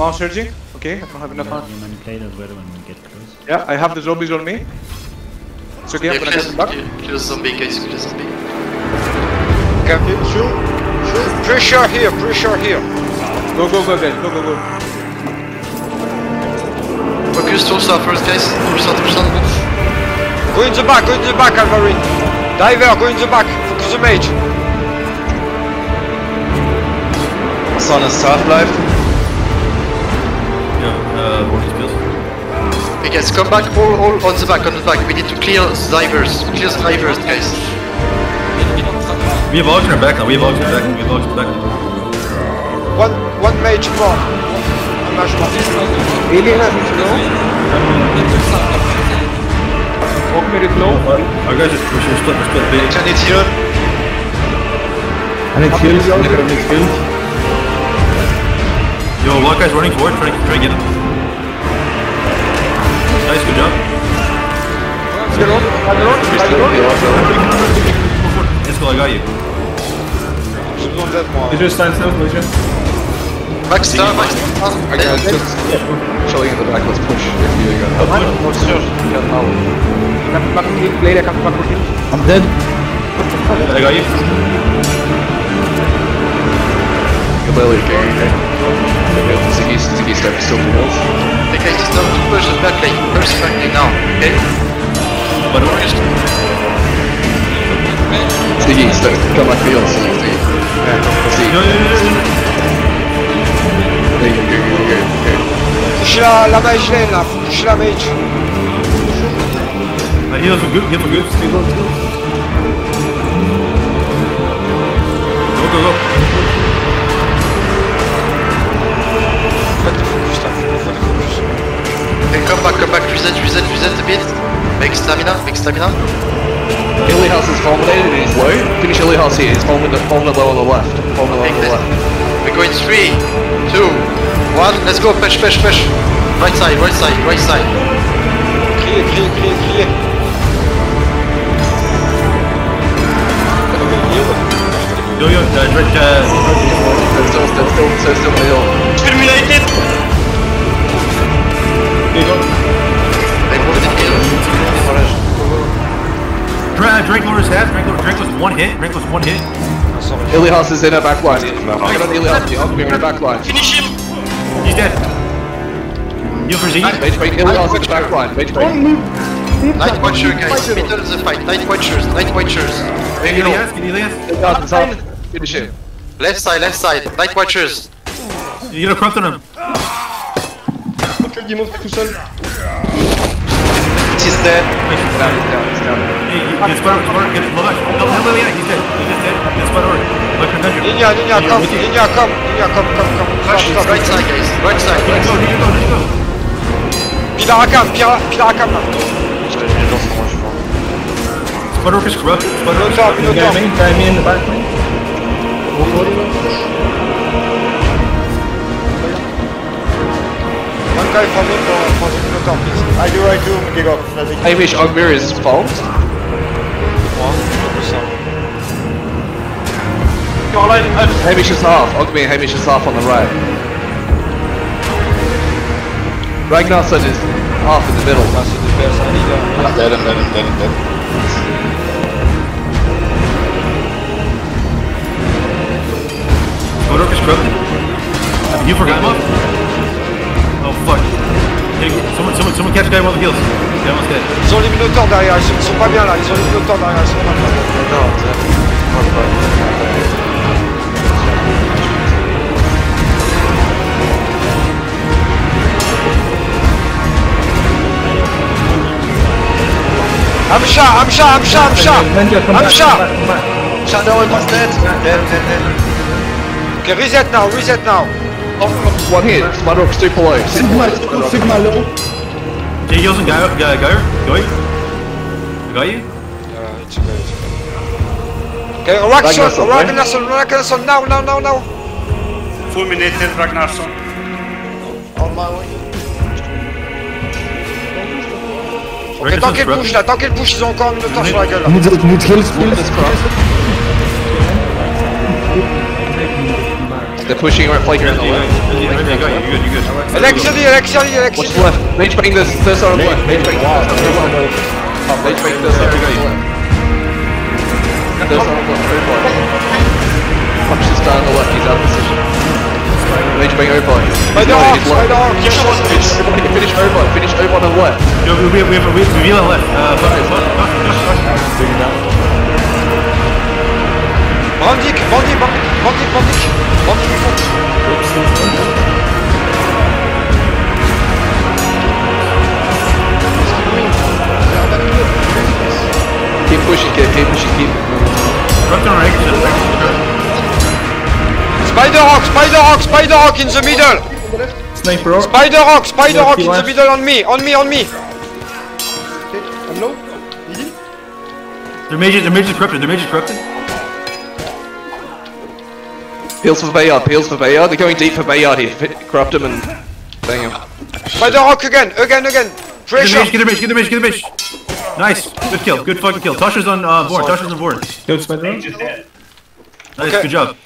Now surging. Okay, I don't have enough mana. You manipulate as well when we get close. Yeah, I have the zombies on me. It's okay, I'm gonna kill, get them back. kill, kill the zombie, guys, kill the zombie. Okay, shoot. Shoot. Pressure here, pressure here. Go, go, go, guys. Go, go, go. Focus Tulsa first, guys. Tulsa, Tulsa, move. Go in the back, go in the back, Alvarin. Diver, go in the back. Focus the mage. Sun is half guys, come back, all, all on the back, on the back. We need to clear the divers. Clear the divers, guys. We have alternate back now, we have alternate back, we have alternate back. One, one mage more. Un mage more. Alien has it low. Ogmir is low. Our guys are, we're split, we're split big. Can it heal? And it's killed, it's killed. Yo, a lot of guys running forward, trying, trying to get him. Nice, good job. Let's go, I got you. J'ai besoin d'aide stand still, Leisure. Back star, back star. I guys just chilling in the back. Let's push. If you got No surge. Captain back quickly. Player, back. I'm dead. I got you. Good Lily, okay, okay. Ziggy's, Ziggy's step still for heals. Okay, guys, it's lane now, okay? But we're just, Ziggy, step, come back for heals. Ziggy. Ziggy. yo, yo, yo, yo. Stamina, make stamina. Illy House is fulminated and he's low. Finish Illy House here. He's fulminated, fulminated low on the left. Fulminated low on the Okay. left. We're going three, two, one. Let's go, push, push, push. Right side, right side, right side. Criez, criez, criez, criez. Yo, yo, uh, direct, uh, Still, still, still, still, still, still on the hill. terminated! Hit, Drake was one hit. Illy House is in our back line. Get on Illy House. I'll be in our back line. Finish him! He's dead. Heal for Ziggy. Mage break. Illy House in the back line. Mage break. Night Watcher, guys. Middle of the fight. Night Watchers, Night Watchers. Can you Elias? Can you Elias? Illy House is up. Finish him. Left side, left side. Night Watchers. You get a crump on him. He's dead. He's down, he's down, he's down. You- just Linia, come. Linia, come. Linia, come, come, come. Rush, Stop, right side, guys. Right side, to go, need go, to go. Pilar à cam, Pilar à cam là. Over is corrupt. Spot over. Minotaur, Minotaur. Try me in the back lane. One guy from me for, for the Minotaur, please. I do, I do, Miguel. Vas-y. Hamish Ogmir is fault. Hamish is half. Ogmir, Hamish is half on the right. Ragnarsson is half in the middle. C'est des belles, c'est un leader. I'm dead, I'm dead, I'm dead, I'm dead. Spot over oh, is corrupted. You forgot him up? Oh, fuck. Hey, someone, someone, someone catch the guy while the heals. Guy almost dead. Ils ont les Minotaurs derrière, ils sont, ils sont pas bien là, ils ont les Minotaurs derrière, ils sont pas bien. Amsha, Amsha, Amsha, Amsha Ninja, come back, Amsha come back, come back. Shadow was dead. Dead, dead, dead. Okay, reset now, reset now. Oh, one hit. Spudrock's two below. Sigma, Sigma low. Jay heals and guy, guy, guy, guy. I got you? Uh, it's okay, it's okay. Okay, Ragnarsson, Ragnarsson, Ragnarsson, now, now, now, now. Fulminated Ragnarsson. Ok, tant qu'elle bouge là, tant qu'elle bouge, ils ont encore un Minotaur sur la gueule là. Need, need heals, Look at please. this cross. They're pushing right flank around the left. You're good, you're good, you're good. Electiony, electiony, Watch electiony. the left. Mage bang the third side on the left. Mage bang the third on the left. Mage bang the third on the left. Third on the left. Punch this guy on the left. He's out of position. Mage bang over. Spider Hawk, Spider Hawk, yes, yes, yes. Finish over. Finish over on the left. Yo, we, we, we have we have reveal left. Uh, fuck it, fuck, fuck, fuck, fuck. Brandik, Brandik, Brandik, Brandik, Brandik. Brandik. Keep pushing, kid. Keep pushing, keep. Rock on right, shit, right. Spider Hawk, Spider Hawk, Spider Hawk in the middle. Sniper rock. Spider Hawk, Spider Yeah, Hawk in the left. middle on me, on me, on me. Their mages, their mages corrupted, their mages corrupted. Peels for Bayard. Peels for Bayard. They're going deep for Bayard here. Fit- Corrupt him and bang him. Spider Hawk again, again, again. Get the mage, get the mage, get the mage, get the mage. Nice, good kill, good fucking kill. Tasha's on uh, board, Tasha's on board. Killed Spider rock. Nice, Okay. good job.